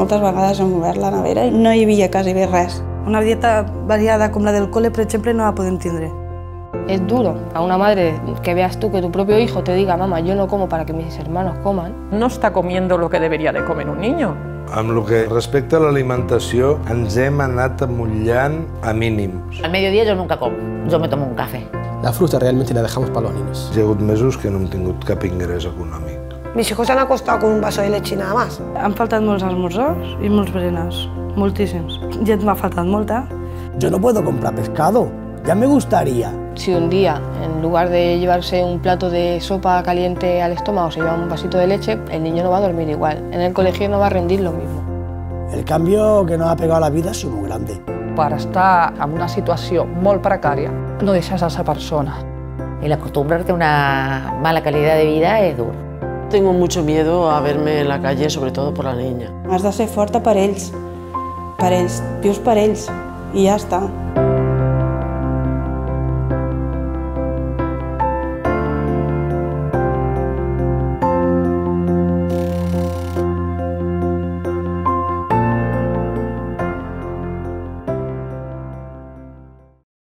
moltes vegades hem obert la nevera i no hi havia quasi bé res. Una dieta variada com la del cole, per exemple, no la podem tindre. Es duro a una madre que veas tú que tu propio hijo te diga, mamá, yo no como para que mis hermanos coman. No está comiendo lo que debería de comer un niño. Amb el que respecta a l'alimentació, ens hem anat amullant a mínims. Al mediodía yo nunca como, yo me tomo un café. La fruta realmente la dejamos para los niños. Hi ha hagut mesos que no hem tingut cap ingrés econòmic. Mis hijos se han acostado con un vaso de leche y nada más. Han faltat molts esmorzars i molts berenars, moltíssims. Ja m'ha faltat molta. Yo no puedo comprar pescado, ya me gustaría. Si un día, en lugar de llevarse un plato de sopa caliente al estómago, se lleva un vasito de leche, el niño no va a dormir igual. En el colegio no va a rendir lo mismo. El cambio que nos ha pegado a la vida sido muy grande. Per estar en una situació molt precària, no deixes a esa persona. El acostumbrarte a una mala calidad de vida es duro. Tengo mucho miedo a verme en la calle, sobre todo por la niña. Has de ser forta per ells, per ells, vius per ells, i ja està.